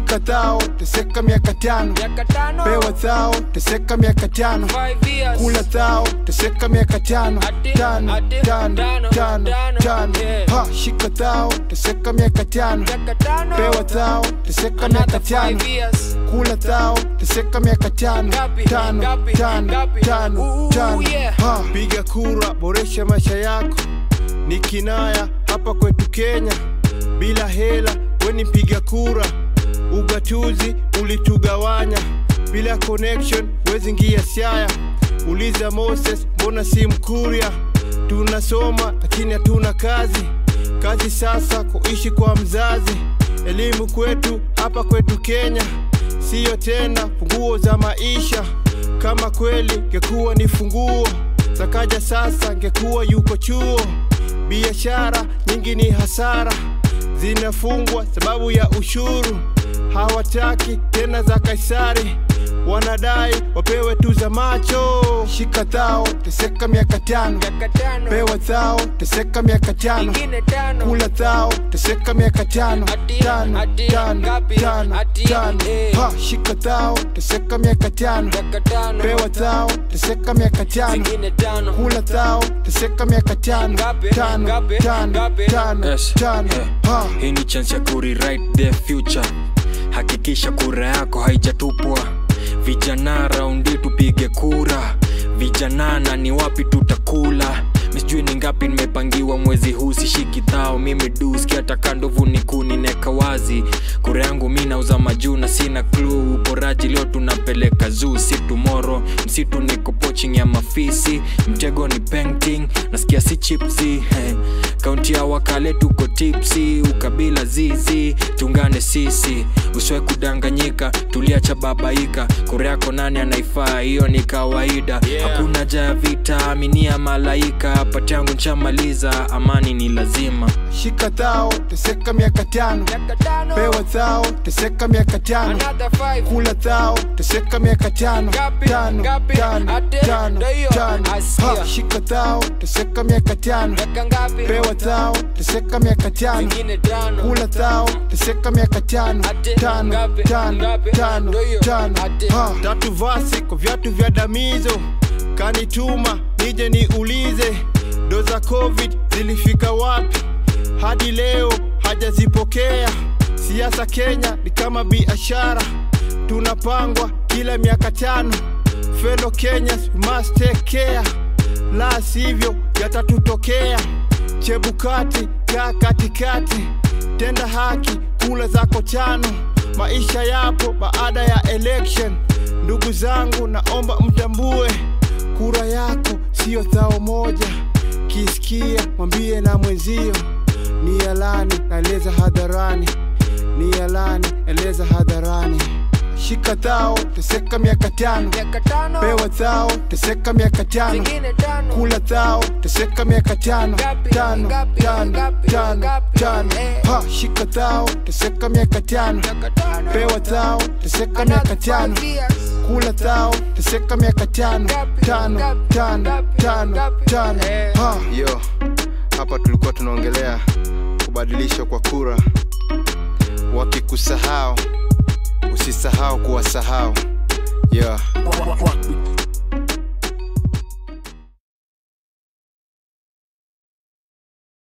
thao teseka miaka tano. Pewa thao teseka miaka tano. Kula thao teseka miaka tano. Tano tano tano, tano ha shika thao teseka miaka tano. Pewa thao teseka miaka tano. kula thao teseka miaka tano. Tano tano tano tano. ha. Piga kura boresha maisha yako. Ni kinaya hapa kwetu Kenya. Bila hela weni piga kura ugatuzi ulitugawanya. Bila connection wezingia siaya. Uliza Moses mbona si mkuria? Tunasoma lakini hatuna kazi. Kazi sasa kuishi kwa mzazi. Elimu kwetu hapa kwetu Kenya. Siyo tena funguo za maisha. Kama kweli ngekuwa ni funguo Sakaja sasa ngekuwa yuko chuo. Biashara nyingi ni hasara zinafungwa sababu ya ushuru. Hawataki tena za kaisari wanadai wapewe tu za macho. Shika thao teseka miaka tano. Pewa thao teseka miaka tano. Kula thao teseka miaka tano. Tano tano tano tano. eh. ha shika thao teseka miaka tano. Pewa thao teseka miaka tano. Kula thao teseka miaka tano. Tano tano tano tano. Eh. ha. Hii ni chance ya kuri right the future. Hakikisha kura yako haijatupwa vijana raundi tupige kura. Vijana na ni wapi tutakula? Misijui ni ngapi nimepangiwa mwezi huu sishiki thao mimi duski hata kandovu ni kunineka wazi. Kura yangu mi nauza majuu na sina clue. Uporaji leo tunapeleka zuu si tomorrow. Msitu niko poaching ya mafisi. Mtego ni painting nasikia si chipsi. Hey. Kaunti ya wakale tuko tipsi ukabila zizi tungane sisi. Usiwe kudanganyika tuliacha babaika. Kura yako nani anaifaa? Hiyo ni kawaida. Yeah. hakuna ja ya vita aminia malaika. Pati yangu nchamaliza amani ni lazima. Shika thao teseka miaka tano. Pewa thao teseka miaka tano. Kula thao teseka miaka tano. Tano tano tano tano. Shika thao teseka miaka tano. Pewa thao teseka miaka tano. Kula tao teseka miaka tano. Tano tano tano tano. Tatu vasi kwa viatu vya damizo. Kanituma nije niulize. Do za covid zilifika wapi? Hadi leo hajazipokea. Siasa kenya ni kama biashara. Tunapangwa kila miaka tano. Fellow kenyans we must take care. La sivyo yatatutokea chebukati kaa katikati. Tenda haki kula zako tano maisha yapo baada ya election. Ndugu zangu naomba mtambue kura yako siyo thao moja. Kisikia mwambie na mwenzio. Ni alani naeleza hadharani. Ni alani eleza hadharani shika tao teseka miaka tano. Pewa tao teseka miaka tano. Kula tao teseka miaka tano. Tano tano tano tano. Eh. ha shika tao teseka miaka tano. Pewa tao teseka miaka tano. kula tao teseka miaka tano. Tano tano tano tano. Eh. ha. Yo hapa tulikuwa tunaongelea kubadilishwa kwa kura. Wakikusahau usisahau kuwasahau yeah.